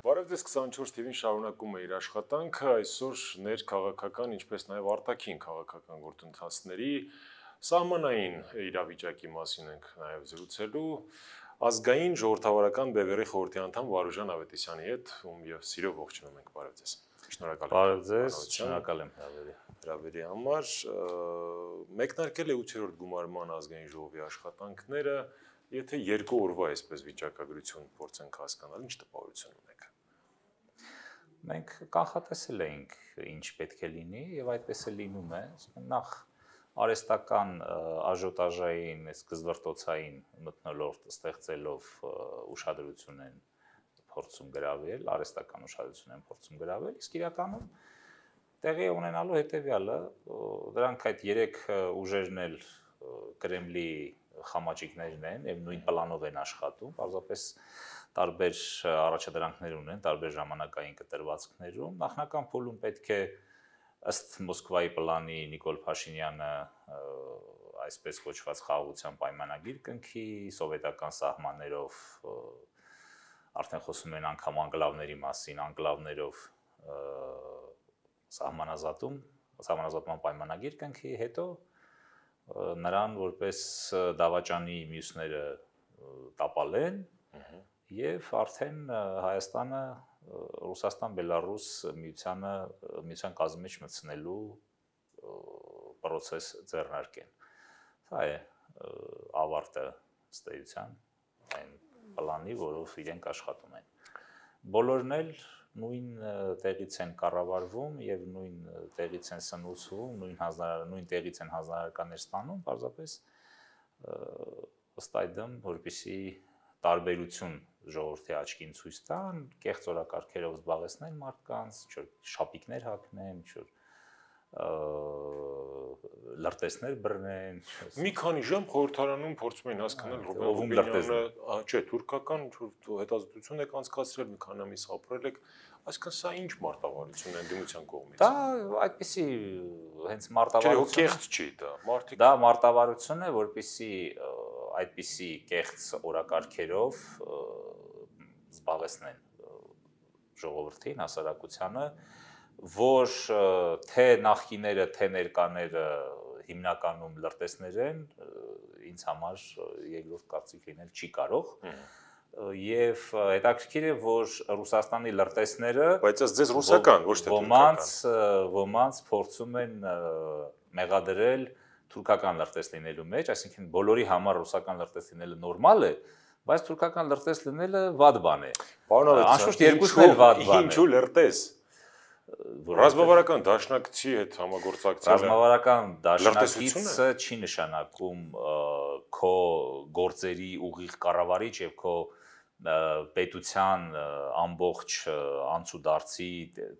Բարև ձեզ 24 TV-ին շարունակում է իր աշխատանքը այսօր ներքաղաքական, ինչպես նաև արտաքին քաղաքական գործընթացների սահմանային իրավիճակի մասին ենք նաև զրուցելու ազգային ժողովրդավարական բևեռի խորհրդի անդամ Վարուժան Ավետիսյանի հետ, ում եւ սիրով ողջունում ենք, բարև ձեզ։ Շնորհակալ եմ։ Բարև ձեզ, շնորհակալ եմ հրավերի հրավերի համար։ Մեկնարկել է 8-րդ գումարման ազգային ժողովի աշխատանքները, եթե երկու օրվա այսպես վիճակագրություն փորձենք հասկանալ, ինչ տպավորություն ունեք մենք կանխատեսել էինք ինչ պետք է լինի եւ այդպես է լինում է նախ արեստական աժոտաժային սկզբրտոցային մտնոլորտ ստեղծելով ուշադրություն են փորձում գրավել, արեստական ուշադրություն են փորձում գրավել, իսկ իրականում տեղի ունենալու հետեւյալը դրանք այդ 3 ուժերն էլ Կրեմլի խամաճիկներն են եւ նույն պլանով են աշխատում, պարզապես տարբեր առաջադրանքներ ունեն, տարբեր ժամանակային կտրվածքներում։ Նախնական փուլում պետք է ըստ Մոսկվայի պլանի Նիկոլ Փաշինյանը այսպես կոչված խաղաղության պայմանագիր կնքի սովետական սահմաններով արդեն խոսում են անգամ անկլավների մասին, անկլավներով սահմանազատում, սահմանազատման պայմանագիր կնքի, հետո նրան որպես դավաճանի մյուսները տապալեն, եւ արդեն Հայաստանը Ռուսաստան-Բելարուս միությանը միության կազմի մեջ մտցնելու process ձեռնարկեն։ Սա է ավարտը ստեյության այն պլանի, որով իրենք աշխատում են։ Բոլորն էլ նույն տեղից են կառավարվում եւ նույն տեղից են սնուցվում, նույն հանձնարար նույն տեղից են հանձնարարականներ ստանում, պարզապես ըստ այդմ, որպիսի տարբերություն ժողովրդի աչքին ցույց տան, կեղծ օրակարգերով զբաղեցնեն մարդկանց, ինչ-որ շապիկներ հագնեն, ինչ-որ լրտեսներ բռնեն։ Մի քանի ժամ խորհրդարանում փորձում են հասկանալ Ռոբեն Ռուբինյանը, չէ, թուրքական հետազոտություն եք անցկացրել, մի քանի ամիս ապրել եք, այսինքն սա ինչ մարտավարություն է դիմության կողմից։ Դա այդպեսի հենց մարտավարություն։ Չէ, կեղծ չի դա։ Մարդիկ Դա մարտավարություն է, որպեսի այդպիսի կեղծ օրակարգերով զբաղեցնեն ժողովրդին, հասարակությանը, որ թե նախկիները, թե ներկաները հիմնականում լրտեսներ են, ինձ համար երկրորդ կարծիք լինել չի կարող եւ հետաքրքիր է որ Ռուսաստանի լրտեսները բայց ըստ ձեզ ռուսական ոչ թե ոմանց ոմանց փորձում են մեղադրել թուրքական լրտես լինելու մեջ, այսինքն բոլորի համար ռուսական լրտես լինելը նորմալ է, բայց թուրքական լրտես լինելը վատ բան է։ Պարոն անշուշտ երկուսն էլ վատ բան է։ Ինչու լրտես։ Ռազմավարական դաշնակցի հետ համագործակցելը Ռազմավարական դաշնակիցը չի նշանակում քո գործերի ուղիղ կառավարիչ եւ քո պետության ամբողջ անցուդարձի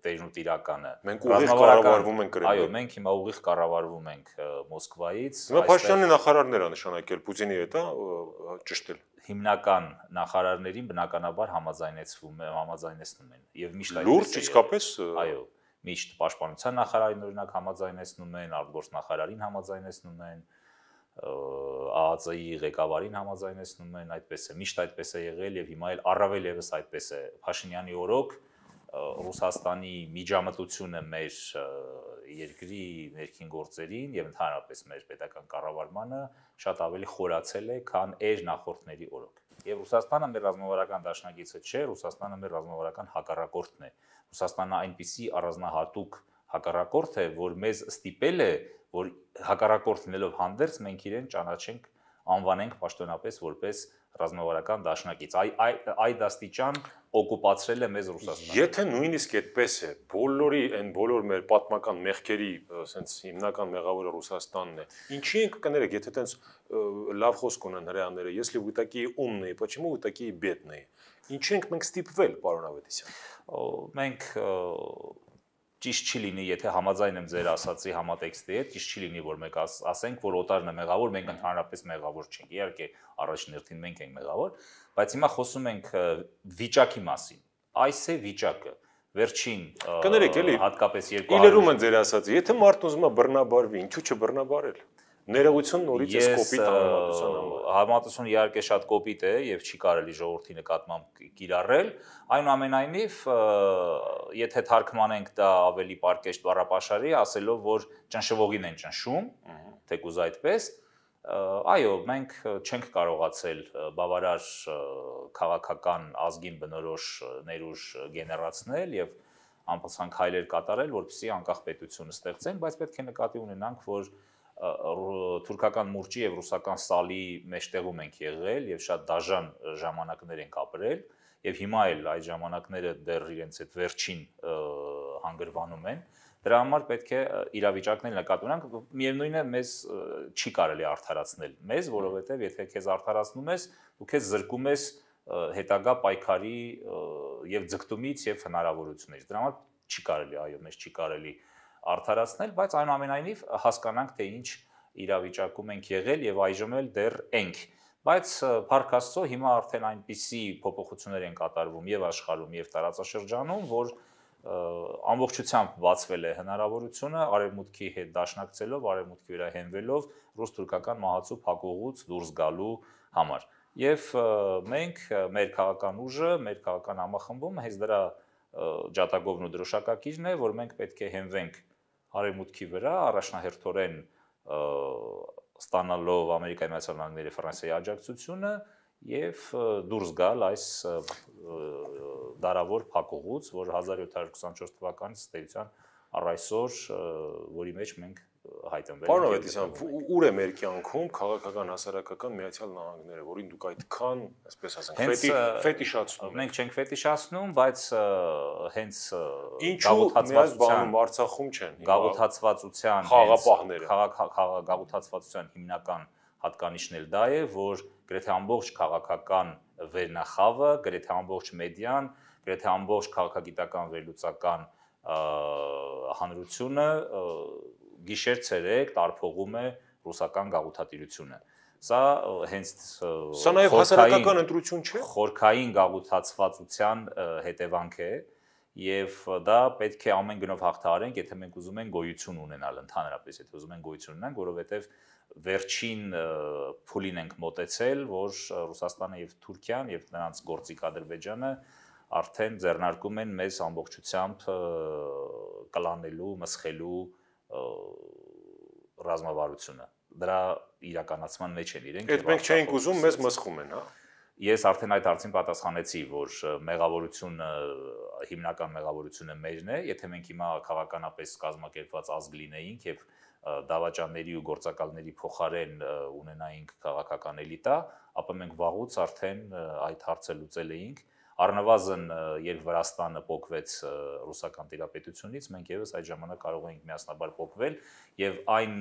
տերն ու տիրականը։ Մենք ուղիղ կառավարվում ենք Կրեմլի։ Այո, մենք հիմա ուղիղ կառավարվում ենք Մոսկվայից։ Հիմա Փաշինյանը նախարարներ է նշանակել Պուտինի հետ, հա, ճշտել։ Հիմնական նախարարներին բնականաբար համաձայնեցվում է, համաձայնեցնում են։ Եվ միշտ է։ Լուրջ իսկապես։ Այո, միշտ պաշտպանության նախարարին օրինակ համաձայնեցնում են, արտգործ նախարարին համաձայնեցնում են, ԱԱԾ-ի ղեկավարին համաձայնեցնում են, այդպես է, միշտ այդպես է եղել եւ հիմա էլ առավել եւս այդպես է։ Փաշինյանի օրոք Ռուսաստանի միջամտությունը մեր երկրի ներքին գործերին եւ ընդհանրապես մեր պետական կառավարմանը շատ ավելի խորացել է, քան էր նախորդների օրոք։ Եվ Ռուսաստանը մեր ռազմավարական դաշնակիցը չէ, Ռուսաստանը մեր ռազմավարական հակառակորդն է։ Ռուսաստանը այնպիսի առանձնահատուկ հակառակորդը, որ մեզ ստիպել է, որ հակառակորդնելով հանդերձ մենք իրեն ճանաչենք, անվանենք պաշտոնապես որպես ռազմավարական դաշնակից։ Այ այ այդ աստիճան օկուպացրել է մեզ Ռուսաստանը։ Եթե նույնիսկ այդպես է, բոլորի այն բոլոր մեր պատմական մեղքերի ասենց հիմնական մեղավորը Ռուսաստանն է։ Ինչի ենք կներեք, եթե տենց լավ խոսք ունեն հрьяաները, если вы такие умные, почему вы такие бедные։ Ինչի ենք մենք ստիպվել, պարոն Ավետիսյան։ Մենք ճիշտ չի լինի, եթե համաձայն եմ ձեր ասացի համատեքստի հետ, ճիշտ չի լինի, որ մենք ասենք, որ օտարն է մեղավոր, մենք ընդհանրապես մեղավոր չենք։ Իհարկե, առաջին հերթին մենք ենք մեղավոր, բայց հիմա խոսում ենք վիճակի մասին։ Այս է վիճակը վերջին կներեք էլի հատկապես 200 իլերում են ձեր ասած եթե մարդն ուզում է բռնաբարվի ինչու՞ չբռնաբարել Ներողություն նորից էս կոպիտ համեմատության համար։ Համեմատությունը իհարկե շատ կոպիտ է եւ չի կարելի ժողովրդի նկատմամբ կիրառել։ Այնուամենայնիվ, եթե թարգմանենք դա ավելի պարկեշտ բառապաշարի, ասելով, որ ճնշվողին են ճնշում, թեկուզ այդպես, այո, մենք չենք կարողացել բավարար քաղաքական ազգին բնորոշ ներուժ գեներացնել եւ անպասանք հայլեր կատարել, որպեսզի անկախ պետություն ստեղծենք, բայց պետք է նկատի ունենանք, որ թուրքական մուրճի եւ ռուսական սալի մեջտեղում ենք եղել եւ շատ դաժան ժամանակներ ենք ապրել եւ հիմա էլ այդ ժամանակները դեռ իրենց այդ վերջին հանգրվանում են դրա համար պետք է իրավիճակներ նկատի ունենանք միևնույնն է մեզ չի կարելի արդարացնել մեզ որովհետեւ եթե քեզ արդարացնում ես դու քեզ զրկում ես հետագա պայքարի եւ ձգտումից եւ հնարավորություններից դրա համար չի կարելի այո մեզ չի կարելի արդարացնել, բայց այնուամենայնիվ հասկանանք թե ինչ իրավիճակում ենք եղել եւ այժմ էլ դեռ ենք։ Բայց Փարք Աստծո հիմա արդեն այնպիսի փոփոխություններ են կատարվում եւ աշխարհում եւ տարածաշրջանում, որ ամբողջությամբ բացվել է հնարավորությունը արևմուտքի հետ դաշնակցելով, արևմուտքի վրա հենվելով ռուս-թուրքական մահացու փակուղուց դուրս գալու համար։ Եվ մենք մեր քաղաքական ուժը, մեր քաղաքական համախմբումը հենց դրա ջատագովն ու դրոշակակիրն է, որ մենք պետք է հենվենք արևմուտքի վրա առաջնահերթորեն ստանալով Ամերիկայի Միացյալ Նահանգների Ֆրանսիայի աջակցությունը եւ դուրս գալ այս դարավոր փակուղուց, որ 1724 թվականից ստեղծան առ այսօր, որի մեջ մենք հայտնվել։ Պարոն Ավետիսյան, ուր է մեր կյանքում քաղաքական հասարակական Միացյալ Նահանգները, որին դուք այդքան, այսպես ասենք, ֆետի ֆետիշացնում եք։ Մենք չենք ֆետիշացնում, բայց հենց գաղութացվածության Արցախում չեն։ Գաղութացվածության խաղապահները։ Խաղաղաղութացվածության հիմնական հատկանիշն էլ դա է, որ գրեթե ամբողջ քաղաքական վերնախավը, գրեթե ամբողջ մեդիան, գրեթե ամբողջ քաղաքագիտական վերլուծական հանրությունը գիշեր-ցերեկ տարփողում է ռուսական գաղութատիրությունը։ Սա հենց Սա նաև հասարակական ընտրություն չէ։ Խորքային գաղութացվածության հետևանք է եւ դա պետք է ամեն գնով հաղթահարենք, եթե մենք ուզում ենք գոյություն ունենալ ընդհանրապես, եթե ուզում ենք գոյություն ունենալ, որովհետեւ վերջին փուլին ենք մտեցել, որ Ռուսաստանը եւ Թուրքիան եւ նրանց գործիք Ադրբեջանը արդեն ձեռնարկում են մեզ ամբողջությամբ կլանելու, մսխելու ռազմավարությունը դրա իրականացման մեջ են իրենք Այդ մենք չէինք ուզում, մեզ մսխում են, հա։ Ես արդեն այդ հարցին պատասխանեցի, որ մեղավորությունը հիմնական մեղավորությունը մերն է, եթե մենք հիմա քաղաքականապես կազմակերպված ազգ լինեինք եւ դավաճանների ու գործակալների փոխարեն ունենայինք քաղաքական էլիտա, ապա մենք վաղուց արդեն այդ հարցը լուծել էինք Առնվազն երբ Վրաստանը փոկվեց ռուսական տիրապետությունից, մենք եւս այդ ժամանակ կարող էինք միասնաբար փոկվել եւ այն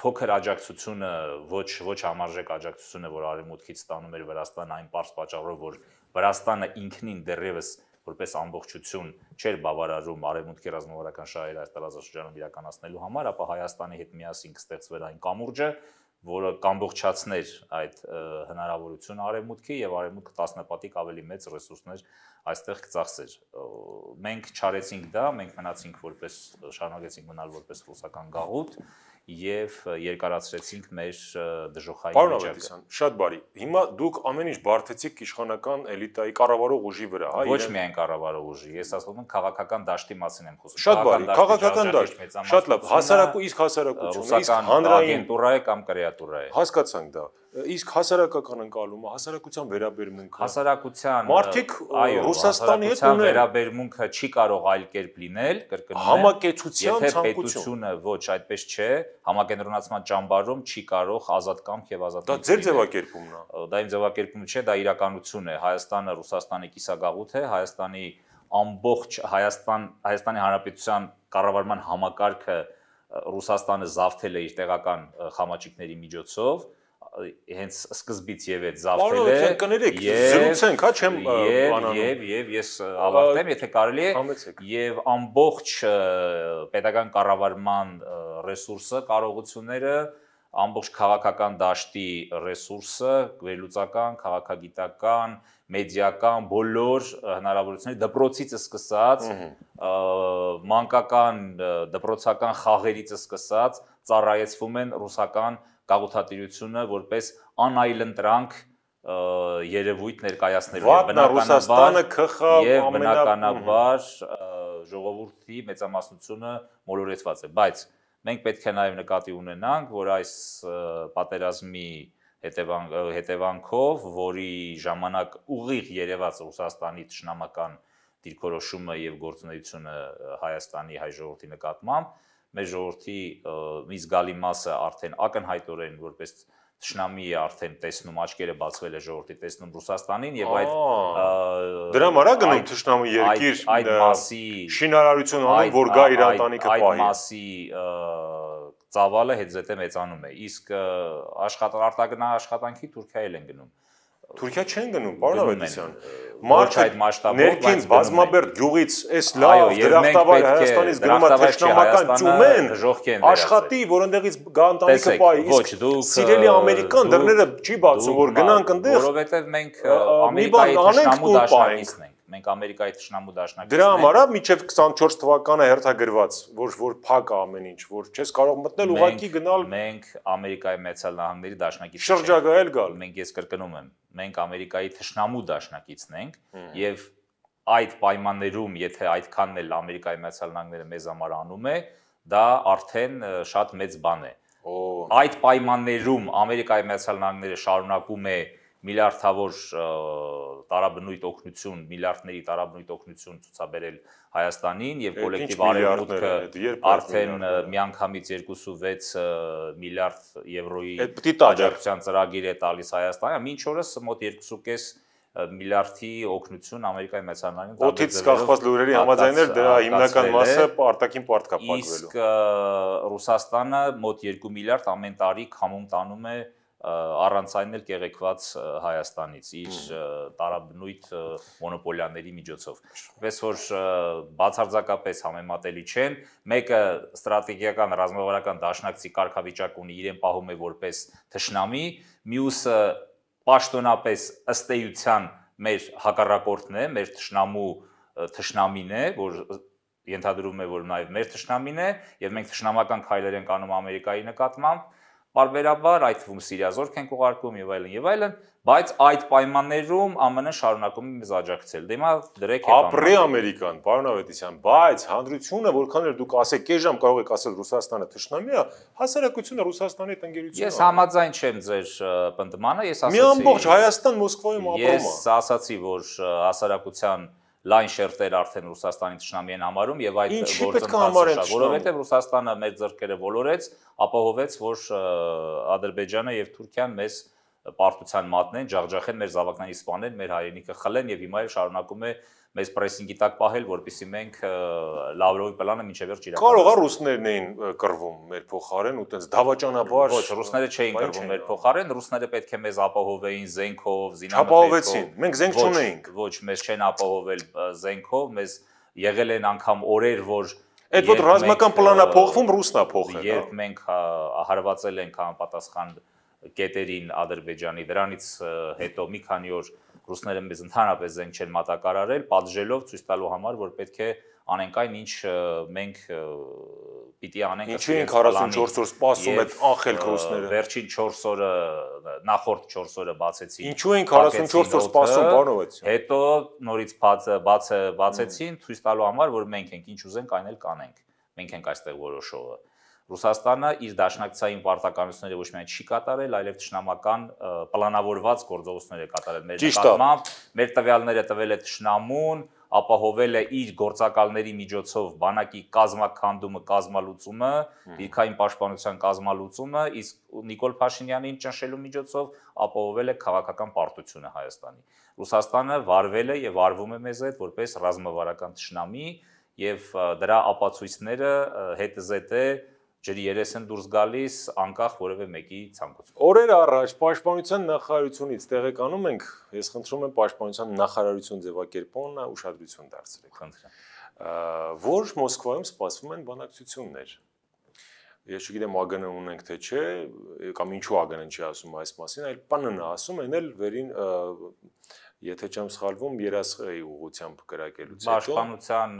փոքր աջակցությունը ոչ ոչ համարժեք աջակցությունը, որ արևմուտքից ստանում էր Վրաստանը այն པարս պատճառով, որ Վրաստանը ինքնին դեռևս որպես ամբողջություն չէր բավարարում արևմուտքի ռազմավարական շահերը այս տարածաշրջանում իրականացնելու համար, ապա Հայաստանի հետ միասին կստեղծվեր այն կամուրջը, որը կամբողջացներ այդ հնարավորությունը արևմուտքի եւ արևմուտքը 10 պատիկ ավելի մեծ ռեսուրսներ այստեղ կծախսեր։ Մենք չարեցինք դա, մենք մնացինք որպես շարունակեցինք մնալ որպես ռուսական գաղութ եւ երկարացրեցինք մեր դժոխային վիճակը։ Պարոն Ավետիսյան, շատ բարի։ Հիմա դուք ամեն ինչ բարթեցիք իշխանական էլիտայի կառավարող ուժի վրա, հա։ Ոչ միայն կառավարող ուժի, ես ասում եմ քաղաքական դաշտի մասին եմ խոսում։ Շատ բարի, քաղաքական դաշտ։ Շատ լավ, հասարակու իսկ հասարակությունը, իսկ հանրային ագենտուրա է կամ կրեատուրա է։ Հասկացանք դա իսկ հասարակական ընկալումը, հասարակության վերաբերմունքը։ Հասարակության մարդիկ Ռուսաստանի հետ ունեն վերաբերմունքը չի կարող այլ կերպ լինել, կրկնում եմ։ Համակեցության ցանկություն։ Եթե պետությունը ոչ այդպես չէ, համակենտրոնացման ճամբարում չի կարող ազատ կամք եւ ազատ Դա ձեր ձևակերպումն է։ Դա իմ ձևակերպումը չէ, դա իրականություն է։ Հայաստանը Ռուսաստանի կիսագաղութ է, Հայաստանի ամբողջ Հայաստան Հայաստանի Հանրապետության կառավարման համակարգը Ռուսաստանը զավթել է իր տեղական խամաճիկների միջոցով հենց սկզբից եւ այդ զավթել է կներեք զրուցենք հա չեմ բանանում եւ եւ ես ավարտեմ եթե կարելի է եւ ամբողջ pedagogan կառավարման ռեսուրսը կարողությունները ամբողջ քաղաքական դաշտի ռեսուրսը, վերլուծական, քաղաքագիտական, մեդիական բոլոր հնարավորությունները դպրոցից սկսած մանկական դպրոցական խաղերից սկսած ծառայեցվում են ռուսական գաղութատիրությունը որպես անայլընտրանք երևույթ ներկայացնելու բնականաբար ՔԽ եւ բնականաբար ժողովրդի մեծամասնությունը մոլորեցված է բայց մենք պետք է նաեւ նկատի ունենանք որ այս պատերազմի հետևանք հետևանքով որի ժամանակ ուղիղ երևաց Ռուսաստանի ճշնամական դիրքորոշումը եւ գործունեությունը Հայաստանի հայ ժողովրդի նկատմամբ մեր ժողովրդի մի զգալի մասը արդեն ակնհայտորեն որպես Տշնամի է արդեն տեսնում աչքերը բացվել է ժողովրդի տեսնում Ռուսաստանին եւ այդ դրա մարա գնում Տշնամի երկիր այդ մասի շինարարություն անում որ գա իր ընտանիքը պահի այդ մասի ծավալը հետ զետե մեծանում է իսկ աշխատան արտագնա աշխատանքի Թուրքիայել են գնում Թուրքիա չեն գնում, պարոն Ավետիսյան։ Մարդ այդ մասշտաբով ներքին բազմաբերդ գյուղից էս լավ դրախտավար Հայաստանից գնում է թշնամական ծումեն, աշխատի, որ ընդեղից գա ընտանիքը պահի։ Իսկ սիրելի ամերիկան դռները չի բացում, որ գնանք ընդեղ։ Որովհետև մենք Ամերիկայի թշնամու դաշնակիցն ենք մենք Ամերիկայի ճշնամու դաշնակիցն ենք։ Դրա համար է միջև 24 թվականը հերթագրված, որ որ փակ է ամեն ինչ, որ չես կարող մտնել ուղակի գնալ։ Մենք Ամերիկայի մեծալ նահանգների դաշնակիցն ենք։ Շրջագայել գալ։ Մենք ես կրկնում եմ, մենք Ամերիկայի ճշնամու դաշնակիցն ենք եւ այդ պայմաններում, եթե այդքանն էլ Ամերիկայի մեծալ նահանգները մեզ համար անում է, դա արդեն շատ մեծ բան է։ Այդ պայմաններում Ամերիկայի մեծալ նահանգները շարունակում է միլիարդավոր տարաբնույթ օգնություն, միլիարդների տարաբնույթ օգնություն ցուցաբերել Հայաստանին եւ կոլեկտիվ արևմուտքը արդեն միանգամից 2.6 միլիարդ եվրոյի աջակցության ծրագիր է տալիս Հայաստանը, մինչ օրս մոտ 2.5 միլիարդի օգնություն Ամերիկայի մեծանալին օթից կախված լուրերի համաձայնել դրա հիմնական մասը արտաքին պարտքա պատվելու։ Իսկ Ռուսաստանը մոտ 2 միլիարդ ամեն տարի քամում տանում է առանց այն էլ կեղեքված Հայաստանից իր տարաբնույթ մոնոպոլիաների միջոցով։ Պես որ բացարձակապես համեմատելի չեն, մեկը ստրատեգիական ռազմավարական դաշնակցի կարգավիճակ ունի, իրեն պահում է որպես թշնամի, մյուսը պաշտոնապես ըստ էության մեր հակառակորդն է, մեր թշնամու թշնամին է, որ ենթադրում է, որ նաև մեր թշնամին է, եւ մենք թշնամական քայլեր ենք անում Ամերիկայի նկատմամբ, Պարբերաբար այդ թվում Սիրիազորք ենք ուղարկում եւ այլն եւ այլն, բայց այդ պայմաններում ԱՄՆ-ը շարունակում է մեզ աջակցել։ Դե հիմա դրեք հետ Ապրի Ամերիկան, պարոն Ավետիսյան, բայց հանդրությունը, որքան էլ դուք ասեք, կես ժամ կարող եք ասել Ռուսաստանը թշնամի է, հասարակությունը Ռուսաստանի հետ ընկերություն է։ Ես համաձայն չեմ ձեր պնդմանը, ես ասացի։ Մի ամբողջ Հայաստան Մոսկվայում ապրում է։ Ես ասացի, որ հասարակության լայն շերտեր արդեն Ռուսաստանի ճշնամի են համարում եւ այդ գործընթացը, որովհետեւ Ռուսաստանը մեր ձեռքերը ոլորեց, ապահովեց, որ Ադրբեջանը եւ Թուրքիան մեզ պարտության մատնեն, ջախջախեն մեր զավակների սպանեն, մեր հայրենիքը խլեն եւ հիմա էլ շարունակում է մեզ պրեսինգի տակ պահել, որպեսզի մենք Լավրովի պլանը մինչև վերջ իրականացնենք։ Կարող է ռուսներն էին կռվում մեր փոխարեն ու տենց դավաճանաբար։ Ոչ, ռուսները չէին կռվում մեր փոխարեն, ռուսները պետք է մեզ ապահովեին զենքով, զինամթերքով։ Ապահովեցին։ Մենք զենք չունեինք։ Ոչ, մեզ չեն ապահովել զենքով, մեզ եղել են անգամ օրեր, որ Այդ ոտ ռազմական պլանա փոխվում, ռուսնա փոխել։ Երբ մենք հարվածել ենք համապատասխան կետերին Ադրբեջանի, դրանից հետո մի քանի օր ռուսները մեզ ընդհանրապես զենք չեն մատակարարել, պատժելով ցույց տալու համար, որ պետք է անենք այն, ինչ մենք պիտի անենք։ Ինչու ենք 44 օր սպասում այդ անխելք ռուսները։ Վերջին 4 օրը նախորդ 4 օրը բացեցին։ Ինչու ենք 44 օր սպասում, բանովեց։ Հետո նորից բաց բաց բացեցին ցույց տալու համար, որ մենք ենք ինչ ուզենք, այն էլ կանենք։ Մենք ենք այստեղ որոշողը։ Ռուսաստանը իր դաշնակցային պարտականությունները ոչ միայն չի կատարել, այլև ճշնամական պլանավորված գործողություններ է կատարել մեր նկատմամբ։ Մեր տվյալները տվել է ճշնամուն, ապահովել է իր գործակալների միջոցով բանակի կազմականդումը, կազմալուծումը, դիրքային պաշտպանության կազմալուծումը, իսկ Նիկոլ Փաշինյանին ճնշելու միջոցով ապահովել է քաղաքական պարտությունը Հայաստանի։ Ռուսաստանը վարվել է եւ վարվում է մեզ հետ որպես ռազմավարական ճշնամի եւ դրա ապացույցները հետը զետե ջրի երես են դուրս գալիս անկախ որևէ մեկի ցանկություն։ Օրեր առաջ Պաշտպանության նախարարությունից տեղեկանում ենք, ես խնդրում եմ Պաշտպանության նախարարություն ձևակերպոնը ուշադրություն դարձրեք։ Խնդրեմ։ Որ Մոսկվայում սպասվում են բանակցություններ։ ես չգիտեմ ԱԳՆ ունենք թե չէ, կամ ինչու ԱԳՆ չի ասում այս մասին, այլ ՊՆ-ն ասում, այն էլ վերին եթե չեմ սխալվում, երասխի ուղությամբ կրակելուց հետո Պաշտպանության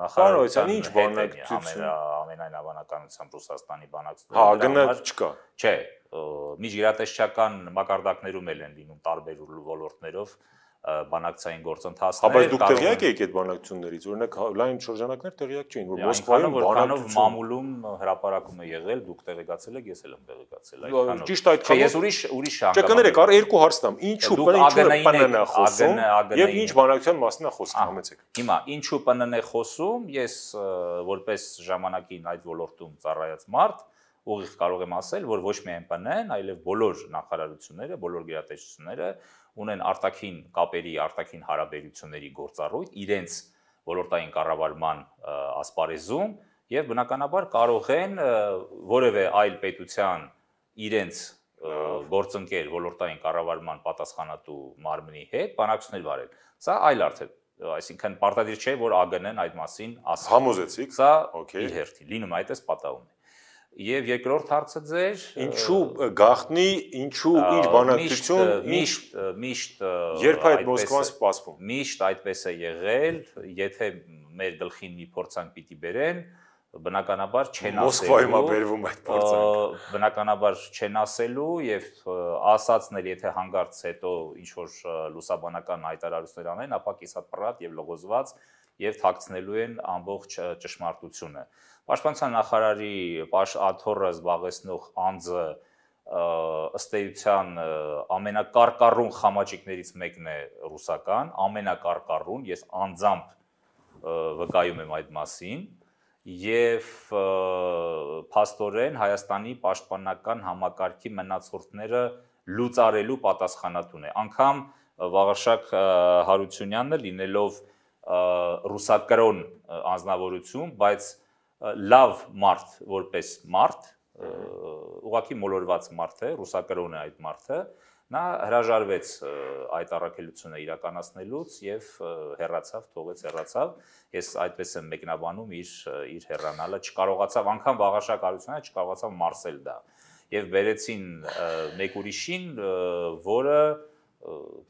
նախարարության ինչ բանակցություն ամենայն հավանականությամբ Ռուսաստանի բանակցությունը Հա, ԱԳՆ չկա։ Չէ, միջիրատեսչական մակարդակներում էլ են լինում տարբեր ոլորտներով բանակցային գործընթացներ։ Հա, բայց դուք տեղյակ եք այդ բանակցություններից, օրինակ հա, լայն շրջանակներ տեղյակ չէին, որ Մոսկվայում բանակցություն մամուլում հրաապարակում է եղել, դուք տեղեկացել եք, ես էլ եմ տեղեկացել այդքանով։ Ճիշտ այդքանով։ Ես ուրիշ ուրիշ շահ։ Չէ, կներեք, առ երկու հարց տամ։ Ինչու ՊՆ-ն է խոսում եւ ինչ բանակցության մասն է խոսքը, համեցեք։ Հիմա ինչու ՊՆ-ն է խոսում, ես որպես ժամանակին այդ ոլորտում ծառայած մարդ ուղիղ կարող եմ ասել, որ ոչ միայն ՊՆ-ն, այլև բոլոր նախարարությունները, բոլոր գերատեսչությունները ունեն արտաքին կապերի, արտաքին հարաբերությունների գործառույթ իրենց ոլորտային կառավարման ասպարեզում եւ բնականաբար կարող են որևէ այլ պետության իրենց գործընկեր ոլորտային կառավարման պատասխանատու մարմնի հետ բանակցություններ վարել։ Սա այլ արդ է այսինքն պարտադիր չէ որ ԱԳՆ-ն այդ մասին ասի։ Համոզեցիք։ Սա իր հերթին լինում այդպես պատահում է։ Եվ երկրորդ հարցը ձեր ինչու գախնի, ինչու ինչ բանակցություն, միշտ միշտ երբ այդ Մոսկվան սպասվում։ Միշտ այդպես է եղել, եթե մեր գլխին մի փորձանք պիտի բերեն, բնականաբար չեն ասելու Մոսկվայում է բերվում այդ փորձանք։ Բնականաբար չեն ասելու եւ ասածն էլ եթե հանգարց հետո ինչ որ լուսաբանական հայտարարություններ անեն, ապա կիսատ պրատ եւ լողոզված եւ թաքցնելու են ամբողջ ճշմարտությունը։ Պաշտպանության նախարարի աթոռը զբաղեցնող անձը ըստ էության ամենակարկառուն խամաճիկներից մեկն է ռուսական, ամենակարկառուն, ես անձամբ վկայում եմ այդ մասին եւ փաստորեն Հայաստանի պաշտպանական համակարգի մնացորդները լուծարելու պատասխանատուն է։ Անկամ Վաղարշակ Հարությունյանը լինելով ռուսակրոն անznավորություն, բայց լավ մարդ որպես մարդ, ուղակի մոլորված մարդ է, ռուսակրոն է այդ մարդը, նա հրաժարվեց այդ առաքելությունը իրականացնելուց եւ հեռացավ, թողեց հեռացավ։ Ես այդպես եմ մեկնաբանում իր իր հեռանալը, չկարողացավ անգամ վաղաշակ արությունները չկարողացավ մարսել դա։ Եվ բերեցին մեկ ուրիշին, որը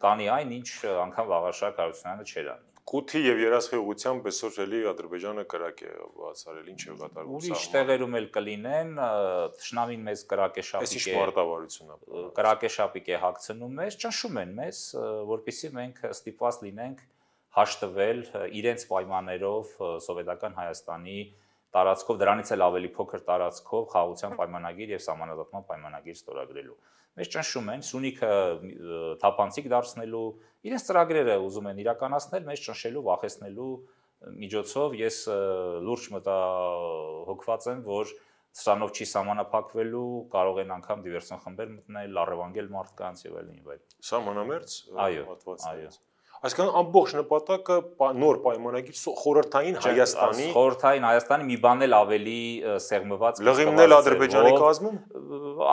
կանի այն, ինչ անգամ վաղաշակ արությունները չեր անի։ Կութի եւ երասխի ուղությամբ այսօր էլի Ադրբեջանը կրակ է բացարել, ինչ է կատարվում։ Ուրիշ տեղերում էլ կլինեն, ճշնամին մեզ կրակ է շապիկ է։ Ինչ մարտավարություն է։ Կրակ է շապիկ է հագցնում մեզ, ճնշում են մեզ, որpիսի մենք ստիպված լինենք հաշտվել իրենց պայմաններով սովետական Հայաստանի տարածքով, դրանից էլ ավելի փոքր տարածքով խաղաղության պայմանագիր եւ համանadotման պայմանագիր ստորագրելու մեզ ճնշում են Սյունիքը թափանցիկ դարձնելու, իրենց ծրագրերը ուզում են իրականացնել, մեզ ճնշելու, վախեցնելու միջոցով ես լուրջ մտահոգված եմ, որ սրանով չի սահմանափակվելու, կարող են անգամ դիվերսիոն խմբեր մտնել, առևանգել մարդկանց եւ այլն եւ այլն։ Սահմանամերձ հատվածներից։ Այո, այո Այսինքն ամբողջ նպատակը նոր պայմանագիր խորհրդային Հայաստանի խորհրդային Հայաստանի մի բան էլ ավելի սեղմված լղիմնել Ադրբեջանի կազմում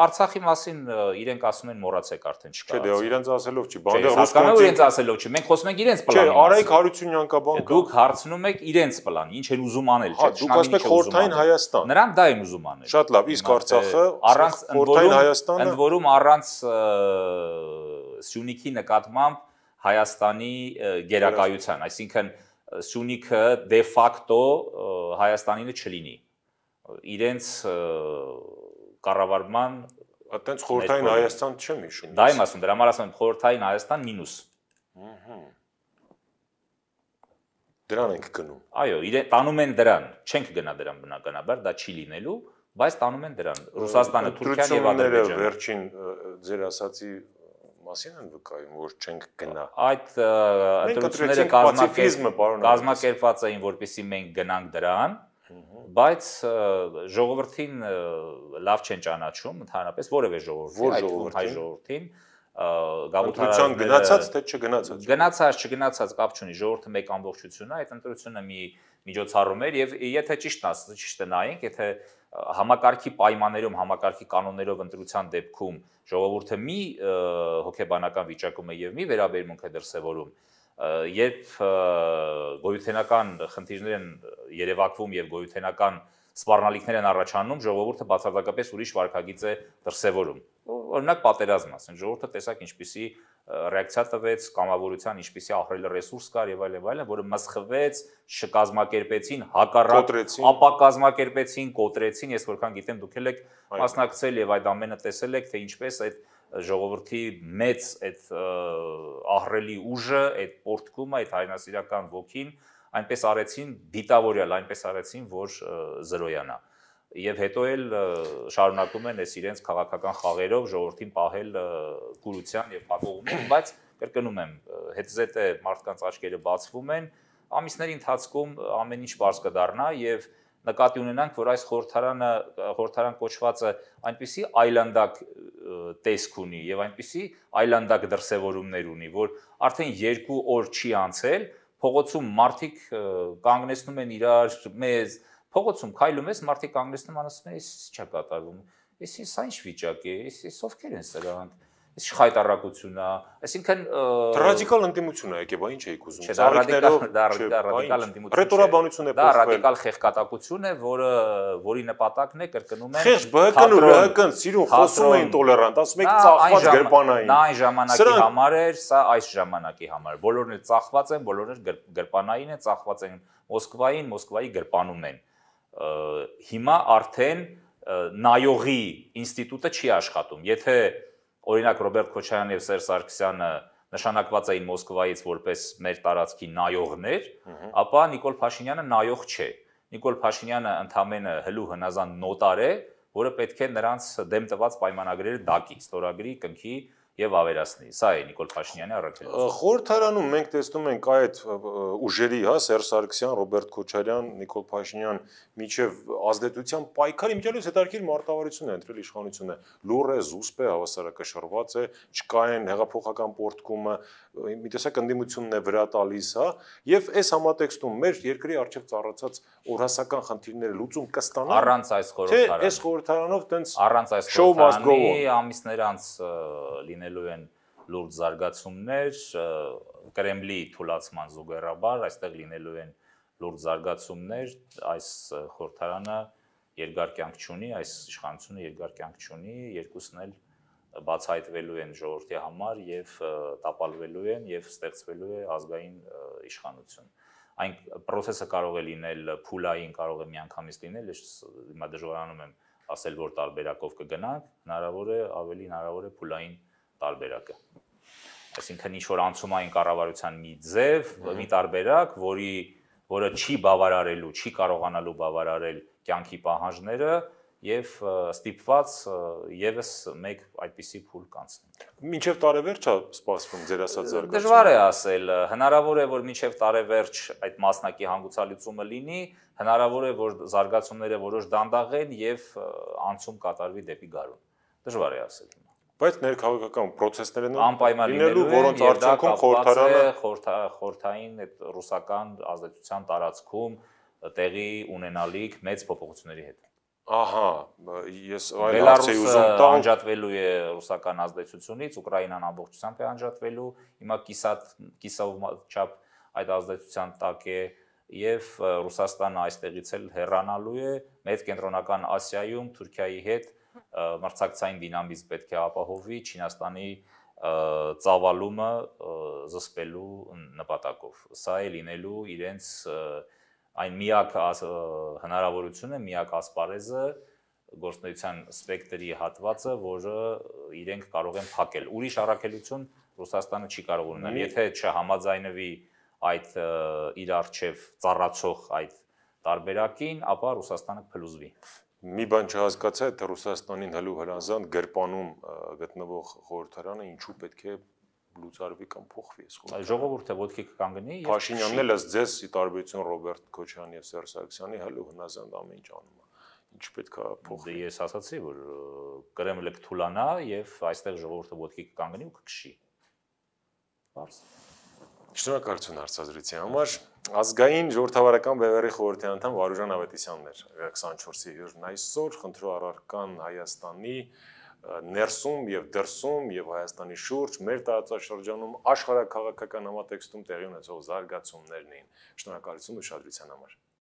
Արցախի մասին իրենք ասում են մոռացեք արդեն չկա։ Չէ, դե իրենց ասելով չի, բանը ռուսկանով իրենց ասելով չի։ Մենք խոսում ենք իրենց պլանի։ Չէ, Արայք Հարությունյան կա բան։ Դուք հարցնում եք իրենց պլան, ինչ են ուզում անել, չէ՞։ Դուք ասում եք խորհրդային Հայաստան։ Նրանք դա են ուզում անել։ Շատ լավ, իսկ Արցախը առանց խորհրդային Հայաստանը ընդ որում առանց Սյունիքի նկատմամբ Հայաստանի գերակայության, այսինքն Սյունիքը դե ֆակտո Հայաստանինը չլինի։ Իրենց կառավարման այտենց խորհրդային Հայաստան չեմ հիշում։ Դա եմ ասում, դրա համար ասում եմ խորհրդային Հայաստան մինուս։ Ահա։ Դրան ենք գնում։ Այո, իրեն տանում են դրան, չենք գնա դրան բնականաբար, դա չի լինելու, բայց տանում են դրան։ Ռուսաստանը, Թուրքիան եւ Ադրբեջանը։ Վերջին ձեր ասացի մասին են վկայում, որ չենք գնա։ Այդ ընտրությունները կազմակերպված էին, որպեսզի մենք գնանք դրան, բայց ժողովրդին լավ չեն ճանաչում, ընդհանրապես որևէ այդ թվում հայ ժողովրդին գաղութարան գնացած թե չգնացած։ Գնացած, չգնացած կապ չունի, ժողովուրդը մեկ ամբողջություն է, այդ ընտրությունը մի միջոցառում էր եւ եթե ճիշտ ասած, ճիշտ է նայենք, եթե համակարգի պայմաններում, համակարգի կանոններով ընտրության դեպքում ժողովուրդը մի հոգեբանական վիճակում է եւ մի վերաբերմունք է դրսեւորում, երբ գոյութենական խնդիրներ են երևակվում եւ գոյութենական սպառնալիքներ են առաջանում, ժողովուրդը բացարձակապես ուրիշ վարկագիծ է դրսևորում։ Օրինակ պատերազմ ասեն, ժողովուրդը տեսակ ինչպիսի ռեակցիա տվեց կամավորության, ինչպիսի ահռելի ռեսուրս կար եւ այլն եւ այլն, որը մսխվեց, չկազմակերպեցին, հակառակ ապակազմակերպեցին, կոտրեցին, ես որքան գիտեմ դուք եք մասնակցել եւ այդ ամենը տեսել եք, թե ինչպես այդ ժողովրդի մեծ այդ ահռելի ուժը, այդ պորտկումը, այդ հայրենասիրական ոգին այնպես արեցին դիտավորյալ, այնպես արեցին, որ զրոյանա եւ հետո էլ շարունակում են այս իրենց քաղաքական խաղերով ժողովրդին պահել գուրության եւ փակողումին, բայց կրկնում եմ, հետզեթե մարդկանց աչքերը բացվում են, ամիսների ընթացքում ամեն ինչ բարձ կդառնա եւ նկատի ունենանք, որ այս խորհրդարանը խորհրդարան կոչվածը այնպիսի այլանդակ տեսք ունի եւ այնպիսի այլանդակ դրսևորումներ ունի, որ արդեն 2 օր չի անցել, փողոցում մարդիկ կանգնեցնում են իրար մեզ փողոցում քայլում ես մարդիկ կանգնեցնում անասում են, «Էս չա կատարվում»։ Էս սա ինչ վիճակ է, էս էս ովքեր են սրանք այս խայտարակությունն է, այսինքն ռադիկալ ընդդիմություն է եկե, բա ինչ էիք ուզում։ Դա ռադիկալ դա ռադիկալ ընդդիմություն։ Ռետորաբանություն է փոխվել։ Դա ռադիկալ խեղկատակություն է, որը որի նպատակն է կրկնում են Խեղճ ԲՀԿ-ն ու ԼՀԿ-ն սիրուն խոսում էին տոլերանտ, ասում եք ծախված գրպանային։ Դա այն ժամանակի համար էր, սա այս ժամանակի համար։ Բոլորն էլ ծախված են, բոլորն էլ գրպանային են, ծախված են Մոսկվային, Մոսկվայի գրպանում են։ Հիմա արդեն նայողի ինստիտուտը չի աշխատում։ Եթե օրինակ Ռոբերտ Քոչարյանն եւ Սերժ Սարգսյանը նշանակված էին Մոսկվայից որպես մեր տարածքի նայողներ, ապա Նիկոլ Փաշինյանը նայող չէ։ Նիկոլ Փաշինյանը ընդամենը հլու հնազան նոտար է, որը պետք է նրանց դեմ տված պայմանագրերը դակի, ստորագրի, կնքի եւ ավերացնի։ Սա է Նիկոլ Փաշինյանի առաքելությունը։ Խորհրդարանում մենք տեսնում ենք այդ ուժերի, հա, Սերժ Սարգսյան, Ռոբերտ Քոչարյան, Նիկոլ Փաշինյան միջև ազդեցության պայքարի միջալից հետարքիր մարտավարություն է ընտրել իշխանությունը։ Լուր է, զուսպ է, հավասարակշռված է, չկա են հեղափոխական պորտկումը, մի տեսակ ընդդիմությունն է վրա տալիս, հա, եւ այս համատեքստում մեր երկրի արժեվ ծառացած օրհասական խնդիրները լուծում կստանան։ Առանց այս խորհրդարանը։ Թե այս խորհրդարանով տենց առանց այս խորհրդարանի ամիսներ անց լինելու են լուրջ զարգացումներ Կրեմլի թուլացման զուգահեռաբար այստեղ լինելու են լուրջ զարգացումներ այս խորհրդարանը երկար կյանք չունի այս իշխանությունը երկար կյանք չունի երկուսն էլ բացահայտվելու են ժողովրդի համար եւ տապալվելու են եւ ստեղծվելու է ազգային իշխանություն այն process-ը կարող է լինել փուլային, կարող է միանգամից լինել, ես հիմա դժվարանում եմ ասել, որ տարբերակով կգնանք, հնարավոր է ավելի հնարավոր է փուլային տարբերակը։ Այսինքն ինչ որ անցումային կառավարության մի ձև, մի տարբերակ, որի որը չի բավարարելու, չի կարողանալու բավարարել կյանքի պահանջները, եւ ստիպված եւս մեկ այդպիսի փուլ կանցնենք։ Մինչեւ տարեվերջ է սպասվում ձեր ասած զարգացումը։ Դժվար է ասել, հնարավոր է որ մինչեւ տարեվերջ այդ մասնակի հանգուցալուծումը լինի, հնարավոր է որ զարգացումները որոշ դանդաղեն եւ անցում կատարվի դեպի գարուն։ Դժվար է ասել բայց ներքաղաքական process-ներ են անպայման լինելու, որոնց արդյունքում խորհրդարանը խորհրդային այդ ռուսական ազդեցության տարածքում տեղի ունենալիք մեծ փոփոխությունների հետ։ Ահա, ես այլ հարց էի ուզում տալ։ Անջատվելու է ռուսական ազդեցությունից, Ուկրաինան ամբողջությամբ է անջատվելու։ Հիմա կիսատ կիսով չափ այդ ազդեցության տակ է եւ Ռուսաստանը այստեղից էլ հեռանալու է մեծ կենտրոնական Ասիայում Թուրքիայի հետ մրցակցային դինամիզմ պետք է ապահովի Չինաստանի ծավալումը զսպելու նպատակով։ Սա է լինելու իրենց այն միակ հնարավորությունը, միակ ասպարեզը գործնական սպեկտրի հատվածը, որը իրենք կարող են փակել։ Ուրիշ առաքելություն Ռուսաստանը չի կարող ունենալ, եթե չհամաձայնվի այդ իր արչև ծառացող այդ տարբերակին, ապա Ռուսաստանը փլուզվի։ Մի բան չհասկացա, թե Ռուսաստանին հլու հրանզան գրպանում գտնվող խորհրդարանը ինչու պետք է լուծարվի կամ փոխվի այս խորհուրդը։ Ժողովուրդը ոդկի կանգնի եւ Փաշինյանն էլ ըստ ձեզ ի տարբերություն Ռոբերտ Քոչարյանի եւ Սերժ Սարգսյանի հəլու հնազանդ ամեն ինչ անում է։ Ինչ պետքա փոխվի։ Դե ես ասացի, որ Կրեմլը կթուլանա եւ այստեղ ժողովուրդը ոդկի կանգնի ու կքշի։ Բարձ։ Շնորհակալություն հարցազրույցի համար։ Ազգային ժողովրդավարական բևեռի խորհրդի անդամ Վարուժան Ավետիսյանն էր 24-ի հյուրն այսօր խնդրու առարկան Հայաստանի ներսում եւ դրսում եւ Հայաստանի շուրջ մեր տարածաշրջանում աշխարհակաղակական համատեքստում տեղի ունեցող զարգացումներն էին։ Շնորհակալություն ուշադրության համար։